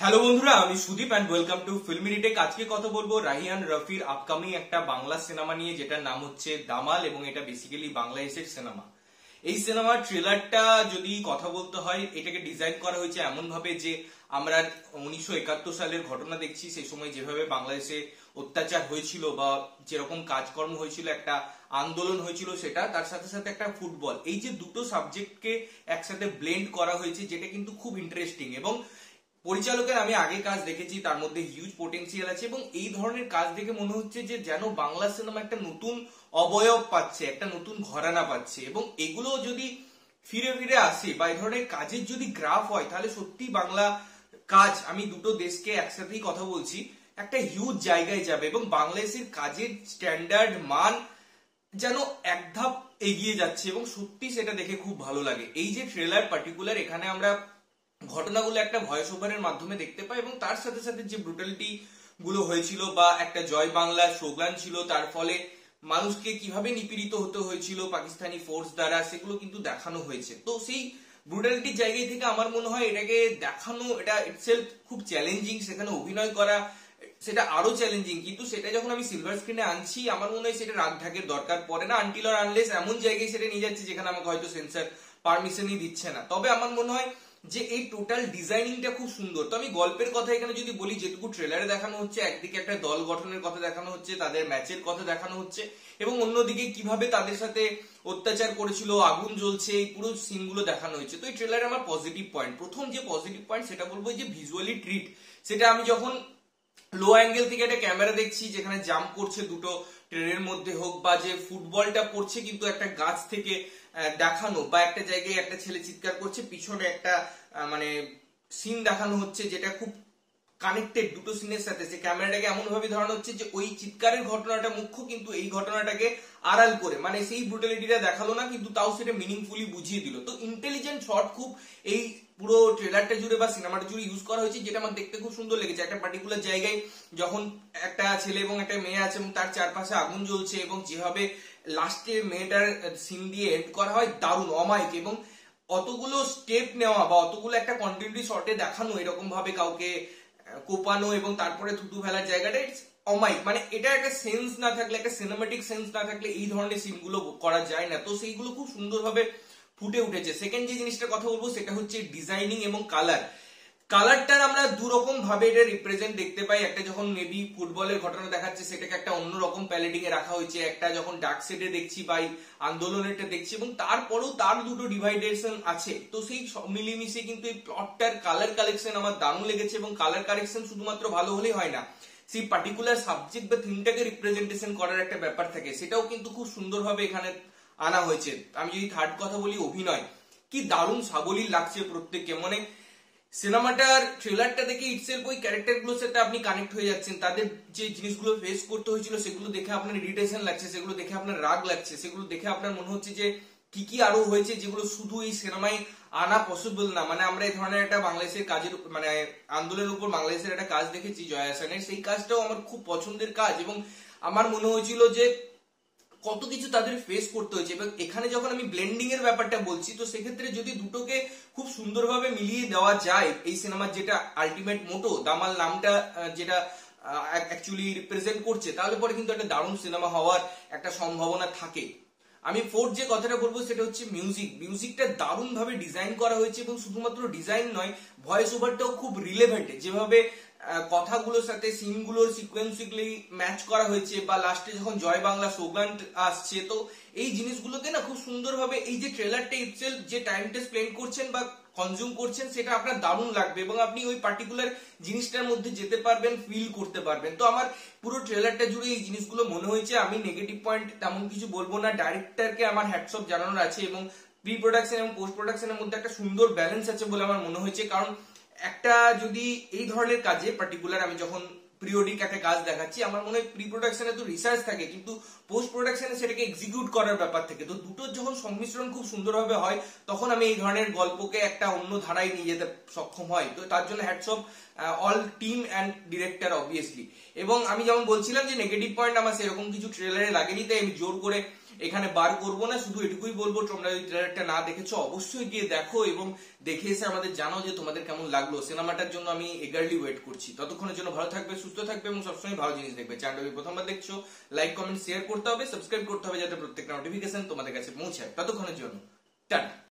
Hello বন্ধুরা, আমি Sudip and welcome to filmy retake আজকে কথা বলব রাহিয়ান রফির আপকামিং একটা বাংলা সিনেমা নিয়ে, যেটার নাম হচ্ছে দামাল এবং এটা বেসিক্যালি বাংলাদেশের সিনেমা এই সিনেমার ট্রেলারটা যদি কথা বলতে হয়, এটাকে ডিজাইন করা হয়েছে এমন ভাবে যে আমরা উনিশশো একাত্তর সালের ঘটনা দেখছি সেই সময় যেভাবে বাংলাদেশে অত্যাচার হয়েছিল বা যেরকম কাজকর্ম হয়েছিল, একটা আন্দোলন হয়েছিল সেটা, তার সাথে সাথে একটা ফুটবল এই যে দুটো সাবজেক্টকে একসাথে ব্লেন্ড করা হয়েছে, যেটা কিন্তু খুব ইন্টারেস্টিং এবং পরিচালকের আমি আগে কাজ দেখেছি, তার মধ্যে হিউজ পোটেন্সিয়াল আছে এবং এই ধরনের কাজ দেখে মনে হচ্ছে যে যেন বাংলা সিনেমা একটা নতুন অবয়ব পাচ্ছে, একটা নতুন ঘরানা পাচ্ছে এবং এগুলো যদি ফিরে ফিরে আসে বা এই ধরনের কাজের যদি গ্রাফ হয়, তাহলে সত্যি বাংলা কাজ, আমি দুটো দেশকে একসাথেই কথা বলছি, একটা হিউজ জায়গায় যাবে এবং বাংলাদেশের কাজের স্ট্যান্ডার্ড মান যেন এক ধাপ এগিয়ে যাচ্ছে এবং সত্যি সেটা দেখে খুব ভালো লাগে। এই যে ট্রেলার পার্টিকুলার এখানে আমরা ঘটনাগুলো একটা ভয়েস ওভারের মাধ্যমে দেখতে পাই এবং তার সাথে সাথে যে ব্রুটালিটি গুলো হয়েছিল বা একটা জয় বাংলা স্লোগান ছিল, তার ফলে মানুষকে কীভাবে নিপীড়িত হতে হয়েছিল, পাকিস্তানি ফোর্স দ্বারা, সেগুলো কিন্তু দেখানো হয়েছে। তো সেই ব্রুটালিটির জায়গায় থেকে আমার মনে হয় এটাকে দেখানো, এটা ইটসেলফ খুব চ্যালেঞ্জিং সেখানে অভিনয় করা, সেটা আরও চ্যালেঞ্জিং কিন্তু সেটা যখন আমি সিলভার স্ক্রিনে আনছি, আমার মনে হয় সেটা রাগ ঢাকের দরকার পড়ে না। আনটিল আর আনলেস এমন জায়গায় সেটা নিয়ে যাচ্ছে যেখানে আমাকে হয়তো সেন্সার পারমিশনই দিচ্ছে না। তবে আমার মনে হয় যে এই টোটাল ডিজাইনিংটা খুব সুন্দর। তো আমি গল্পের কথা এখানে যদি বলি, যেটুকু ট্রেলারে দেখানো হচ্ছে, একদিকে একটা দল গঠনের কথা দেখানো হচ্ছে, তাদের ম্যাচের কথা দেখানো হচ্ছে, এবং অন্যদিকে কীভাবে তাদের সাথে অত্যাচার করেছিল, আগুন জ্বলছে, এই পুরো সিনগুলো দেখানো হয়েছে। তো এই ট্রেলারে আমার পজিটিভ পয়েন্ট প্রথম যে পজিটিভ পয়েন্ট সেটা বলব যে ভিজুয়ালি ট্রিট সেটা আমি যখন লো অ্যাঙ্গেল থেকে একটা ক্যামেরা দেখছি, যেখানে জাম্প করছে দুটো ট্রেনের মধ্যে হোক, বা যে ফুটবলটা পড়ছে কিন্তু একটা গাছ থেকে দেখানো বা একটা জায়গায় একটা ছেলে চিৎকার করছে, পিছনে একটা মানে সিন দেখানো হচ্ছে যেটা খুব কানেক্টেড দুটো সিনের সাথে। সে ক্যামেরাটাকে এমন ভাবে ধরানো হচ্ছে যে ওই চিৎকারের ঘটনাটা মুখ্য, কিন্তু এই ঘটনাটাকে আড়াল করে। মানে সেই ব্রুটালিটিটা দেখাল না, কিন্তু তাও সেটা মিনিংফুলি বুঝিয়ে দিল। তো ইন্টেলিজেন্ট শট খুব এই পুরো ট্রেলারটা জুড়ে বা সিনেমাটা জুড়ে ইউজ করা হয়েছে, যেটা আমার দেখতে খুব সুন্দর লেগেছে। একটা পার্টিকুলার জায়গায় যখন একটা ছেলে এবং একটা মেয়ে আছে এবং তার চারপাশে আগুন জ্বলছে এবং যেভাবে লাস্টে মেয়েটার সিন দিয়ে এন্ড করা হয়, দারুণ, অমায়িক এবং অতগুলো স্টেপ নেওয়া বা অতগুলো একটা কন্টিনিউটি শর্টে দেখানো এরকম ভাবে কাউকে কোপানো এবং তারপরে থুতু ফেলার জায়গাটা ইটস অমাইক মানে এটা একটা সেন্স না থাকলে, একটা সিনেমেটিক সেন্স না থাকলে এই ধরনের সিনগুলো করা যায় না। তো সেইগুলো খুব সুন্দরভাবে ফুটে উঠেছে। সেকেন্ড যে জিনিসটা কথা বলব, সেটা হচ্ছে ডিজাইনিং এবং কালার কালারটার আমরা দুরকম ভাবে এটা রিপ্রেজেন্ট দেখতে পাই। একটা যখন মেবি ফুটবলের ঘটনা দেখাচ্ছে, সেটাকে একটা অন্যরকম প্যালেটিং এ রাখা হয়েছে। একটা যখন ডার্ক সেডে দেখছি বা আন্দোলনেরটা দেখছি এবং তারপরেও তার দুটো ডিভাইডেশন আছে। তো সেই মিলিমিশে কিন্তু এই প্লটটার কালার কালেকশন আমার দারুণ লেগেছে এবং কালার কালেকশন শুধুমাত্র ভালো হলেই হয় না। সেই পার্টিকুলার সাবজেক্ট বা থিমটাকে রিপ্রেজেন্টেশন করার একটা ব্যাপার থাকে। সেটাও কিন্তু খুব সুন্দরভাবে এখানে আনা হয়েছে। আমি যদি থার্ড কথা বলি, অভিনয়। কি দারুণ সাবলীল লাগছে প্রত্যেককে। মানে সিনেমাটার ট্রেলারটা দেখে ইটসেলফ ওই ক্যারেক্টারগুলোর সাথে আপনি কানেক্ট হয়ে যাচ্ছেন। তাদের যে জিনিসগুলো ফেস করতে হয়েছিল সেগুলো দেখে আপনার ইরিটেশন লাগছে, সেগুলো দেখে আপনার রাগ লাগছে, সেগুলো দেখে আপনার মনে হচ্ছে যে কি কি আরও হয়েছে যেগুলো শুধু এই সিনেমায় আনা পসিবল না। মানে আমরা এই ধরনের একটা বাংলাদেশের কাজের মানে আন্দোলনের উপর বাংলাদেশের একটা কাজ দেখেছি জয়া হাসানের সেই কাজটাও আমার খুব পছন্দের কাজ এবং আমার মনে হয়েছিল যে কত কিছু তাদের ফেস করতে হয়েছে। এবং এখানে যখন আমি ব্লেন্ডিং এর ব্যাপারটা বলছি, তো সেক্ষেত্রে যদি দুটোকে খুব সুন্দরভাবে মিলিয়ে দেওয়া যায়, এই সিনেমার যেটা আলটিমেট মোটো দামাল নামটা যেটা অ্যাকচুয়ালি রিপ্রেজেন্ট করছে, তাহলে পরে কিন্তু একটা দারুণ সিনেমা হওয়ার একটা সম্ভাবনা থাকে। আমি ফোর্থ যে কথাটা বলব, সেটা হচ্ছে মিউজিক মিউজিকটা দারুণ ভাবে ডিজাইন করা হয়েছে এবং শুধুমাত্র ডিজাইন নয় ভয়েস ওভারটাও খুব রিলেভেন্ট যেভাবে কথাগুলোর সাথে, সিনগুলোর সিকোয়েন্সগুলি ম্যাচ করা হয়েছে বা লাস্টে যখন জয় বাংলা স্লোগান আসছে, তো এই জিনিসগুলোকে না খুব সুন্দরভাবে এই যে ট্রেলারটা ইটসেলফ যে টাইমটা স্পেন্ড করছেন বা কনজিউম করছেন, সেটা আপনার দারুণ লাগবে এবং আপনি ওই পার্টিকুলার জিনিসটার মধ্যে যেতে পারবেন ফিল করতে পারবেন। তো আমার পুরো ট্রেলারটা জুড়ে এই জিনিসগুলো মনে হয়েছে। আমি নেগেটিভ পয়েন্ট তেমন কিছু বলব না। ডাইরেক্টরকে আমার হ্যাটসঅপ জানানোর আছে এবং প্রি প্রোডাকশন এবং পোস্ট প্রোডাকশনের মধ্যে একটা সুন্দর ব্যালেন্স আছে বলে আমার মনে হয়েছে। কারণ একটা যদি এই ধরনের কাজে পার্টিকুলার আমি যখন পিরিয়ডিক একটা কাজ দেখাচ্ছি, আমার মনে হয় প্রি প্রোডাকশনে তো রিসার্চ থাকে, কিন্তু পোস্ট প্রোডাকশনে সেটাকে এক্সিকিউট করার ব্যাপার থাকে। তো দুটোর যখন সংমিশ্রণ খুব সুন্দরভাবে হয়, তখন আমি এই ধরনের গল্পকে একটা অন্য ধারায় নিয়ে যেতে সক্ষম হয় তো তার জন্য hats off all team and director obviously এবং আমি যেমন বলছিলাম যে নেগেটিভ পয়েন্ট আমার সেরকম কিছু ট্রেলারে লাগেনি, তাই আমি জোর করে এখানে বার করব না, শুধু এটুকুই বলব, তোমরা যদি ট্রেলারটা না দেখেছ, অবশ্যই গিয়ে দেখো এবং দেখে এসে আমাদের জানাও যে তোমাদের কেমন লাগল। সিনেমাটার জন্য আমি এগারলি ওয়েট করছি। ততক্ষণের জন্য ভালো থাকবে, সুস্থ থাকবে এবং সবসময় ভালো জিনিস দেখবে। চ্যানেলটি প্রথমবার দেখছ লাইক কমেন্ট শেয়ার করতে হবে সাবস্ক্রাইব করতে হবে, যাতে প্রত্যেকটা নোটিফিকেশন তোমাদের কাছে পৌঁছায়। ততক্ষণের জন্য, টাটা।